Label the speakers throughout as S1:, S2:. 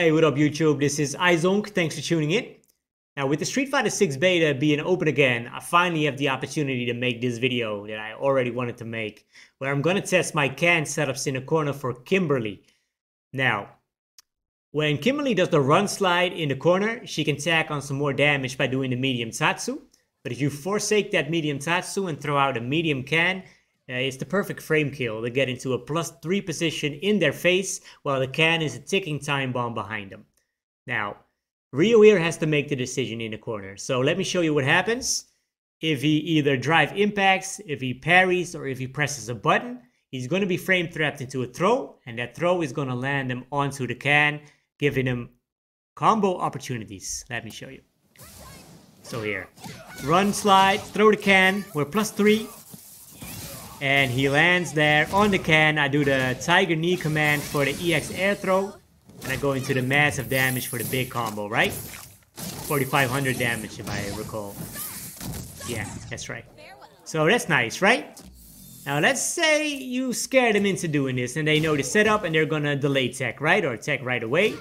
S1: Hey, what up YouTube? This is iZonk. Thanks for tuning in. Now, with the Street Fighter 6 beta being open again, I finally have the opportunity to make this video that I already wanted to make, where I'm going to test my can setups in the corner for Kimberly. Now, when Kimberly does the run slide in the corner, she can tack on some more damage by doing the medium Tatsu. But if you forsake that medium Tatsu and throw out a medium can, uh, it's the perfect frame kill to get into a plus 3 position in their face while the can is a ticking time bomb behind them. Now, Ryu here has to make the decision in the corner. So let me show you what happens. If he either drive impacts, if he parries, or if he presses a button, he's going to be frame trapped into a throw, and that throw is going to land him onto the can, giving him combo opportunities. Let me show you. So here, run, slide, throw the can, we're plus three, and he lands there on the can. I do the Tiger Knee command for the EX air throw. And I go into the massive damage for the big combo, right? 4,500 damage if I recall. Yeah, that's right. So that's nice, right? Now let's say you scare them into doing this and they know the setup and they're gonna delay tech, right? Or tech right away.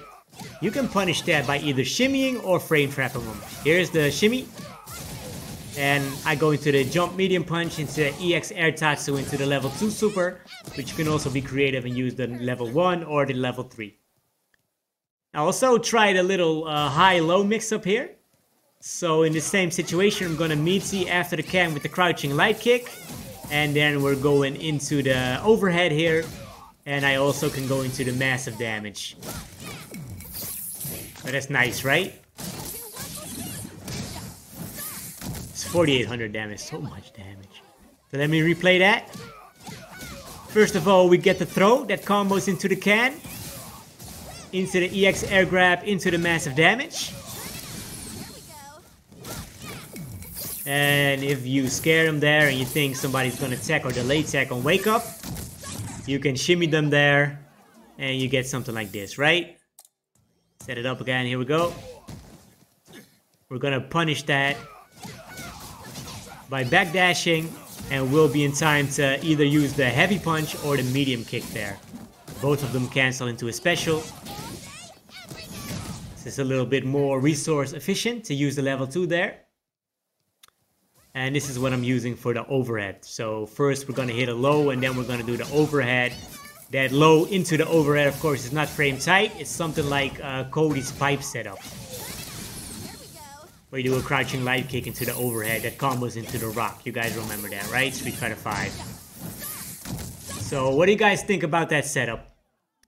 S1: You can punish that by either shimmying or frame trapping them. Here's the shimmy and I go into the jump medium punch into the EX air tatsu into the level 2 super, which you can also be creative and use the level 1 or the level 3. I also tried a little uh, high-low mix up here. So in the same situation, I'm gonna meet meaty after the can with the crouching light kick. And then we're going into the overhead here. And I also can go into the massive damage. But that's nice, right? 4,800 damage, so much damage. So let me replay that. First of all, we get the throw that combos into the can. Into the EX air grab, into the massive damage. And if you scare them there and you think somebody's gonna tech or delay tech on wake up, you can shimmy them there and you get something like this, right? Set it up again, here we go. We're gonna punish that by backdashing and will be in time to either use the heavy punch or the medium kick there. Both of them cancel into a special. This is a little bit more resource efficient to use the level 2 there. And this is what I'm using for the overhead. So first we're going to hit a low and then we're going to do the overhead. That low into the overhead of course is not frame tight. It's something like uh, Cody's pipe setup where you do a crouching light kick into the overhead that combos into the rock. You guys remember that, right? Street Fighter 5. So what do you guys think about that setup?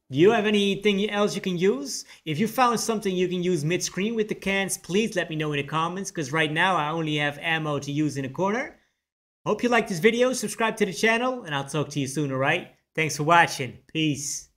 S1: Do you have anything else you can use? If you found something you can use mid-screen with the cans, please let me know in the comments, because right now I only have ammo to use in the corner. Hope you liked this video, subscribe to the channel, and I'll talk to you soon, alright? Thanks for watching. Peace.